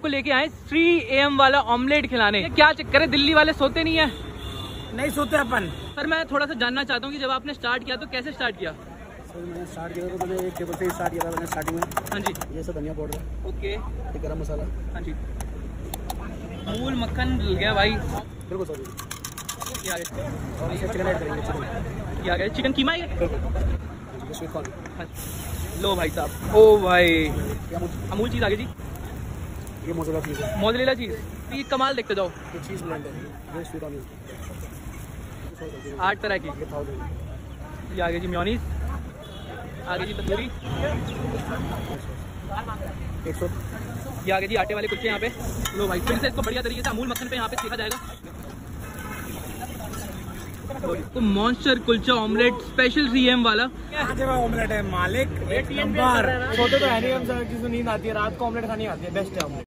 आपको लेके आए थ्री एम वाला ऑमलेट खिलाने। क्या चक्कर है? दिल्ली वाले सोते नहीं है। नहीं सोते अपन। सर मैं थोड़ा सा जानना चाहता हूँ कि जब आपने स्टार्ट किया तो कैसे स्टार्ट किया? सर मैंने स्टार्ट किया तो मैंने एक टेबल से स्टार्ट किया था मैंने स्टार्टिंग में। हाँ जी। ये सब धनिया पाउडर ओके ये गरम मसाला। हाँ जी। अमूल मक्खन गया भाई। बिल्कुल सर और चिकन ऐड करेंगे चिकन। ये चिकन कीमा है हाँ। लो भाई साहब। ओ भाई। अमूल अमूल चीज़ आ गई जी। ये मोजोला चीज़ है। मोजरेला चीज़ ये कमाल देखते जाओ। ये चीज़ ब्लेंड है। ये स्वीट ऑनियन आठ तरह की। ये थाउज़ेंड ये आ गई जी म्योनीस आ गई जी तंदूरी। एक सौ। ये आ गए जी आटे वाले कुल्चे यहाँ पे। लो भाई फिर से इसको बढ़िया तरीके से अमूल मक्खन पे यहाँ पे सीखा जाएगा। तो monster kulcha omelette special CM वाला। ऑमलेट है मालिक सोते तो है नहीं नींद आती है रात को ऑमलेट खानी आती है बेस्ट है